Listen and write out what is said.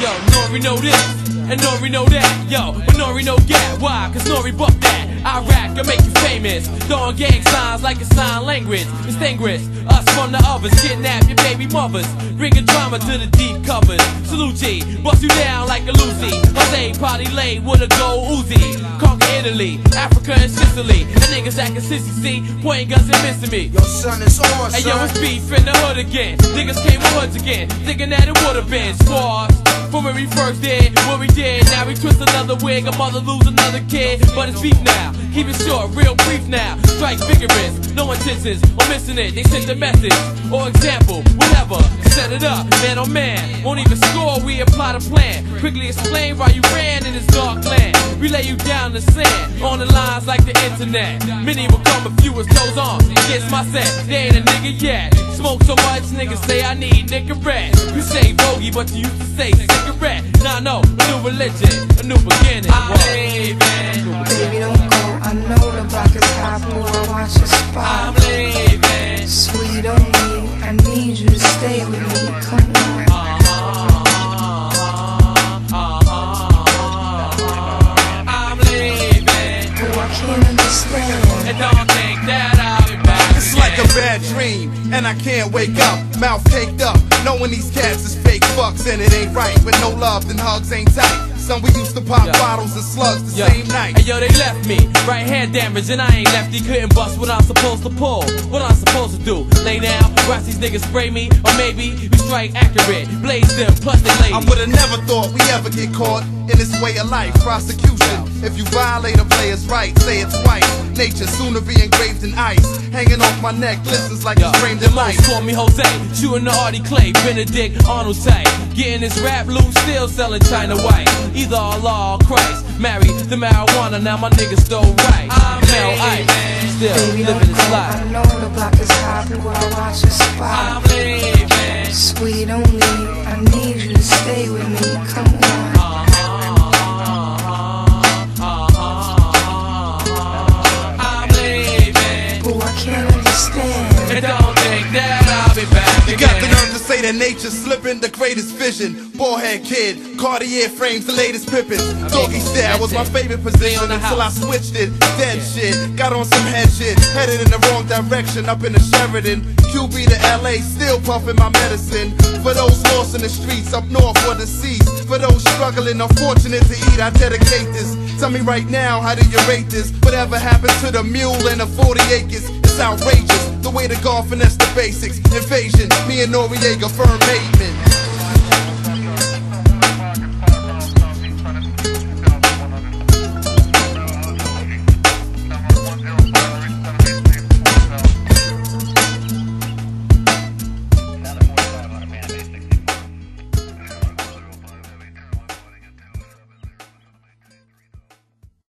Yo, Nori know this, and Nori know that. Yo, but Nori know that why? Cause Nori buck that. I rack, I make you famous. Throwing gang signs like a sign language. Distinguished. Uh, from the others. Kidnap your baby mothers. Bringing drama to the deep covers. Salute G, bust you down like a Lucy. Jose party late with a gold Uzi. Conquer Italy, Africa and Sicily. The niggas acting sissy, see, pointing guns and missing me. Yo, son, it's on, Hey yo, it's beef in the hood again. Niggas came with hoods again, thinking that it would've been scars. When we first did what we did, now we twist another wig, a mother lose another kid. But it's beef now, keep it short, real brief now. Strike vigorous, no intentions or missing it. They sent the message or example, whatever. Set it up, man on man. Won't even score, we apply the plan. Quickly explain why you ran in this dark lay you down in the sand, on the lines like the internet. Many will come, a few as goes on. Against my set, they ain't a nigga yet. Smoke so much, niggas say I need Nicorette. You say bogey, but you used to say cigarette. Nah, no, a new religion, a new beginning. I'm leaving. Baby, don't go. I know the block is hot, boy. Watch your I'm leaving. Sweet on me. I need you to stay with me. Come on. Can't understand. And don't think that I'll be back. It's like a bad dream, and I can't wake up. Mouth caked up, knowing these cats is fake fucks, and it ain't right. With no love, then hugs ain't tight. Son, we used to pop bottles and slugs the Yo. same night. Hey yo, they left me. Right hand damage, and I ain't lefty. Couldn't bust what I'm supposed to pull. What I'm supposed to do. Lay down, watch these niggas spray me. Or maybe we strike accurate. Blaze them, plus they lady. I would've never thought we ever get caught in this way of life. Prosecution. If you violate a player's right, say it twice. Nature soon to be engraved in ice. Hanging off my neck, glistens like Yo, it's framed in most light. call me Jose, shooting the Artie Clay, Benedict Arnold type. Getting this rap loose, still selling China White. Either Allah or Christ. Married the marijuana, now my niggas still right. I'm Mel Ice, still Baby, living go. this life. I know the block is hot, boy. Watch your I'm spot. leaving. Sweet on me. I need you to stay with me. Come on. I'm You got the nerve to say that nature's slipping, the greatest vision. Ballhead kid, Cartier frames, the latest Pippins. Doggy style was my favorite position until I switched it. Dead shit, got on some head shit, headed in the wrong direction, up in the Sheraton. QB to LA, still puffing my medicine. For those lost in the streets, up north or deceased. For those struggling, unfortunate to eat, I dedicate this. Tell me right now, how do you rate this? Whatever happened to the mule and the 40 acres? It's outrageous. The way the golf finesse the basics. Invasion, me and Noreaga, firm pavement.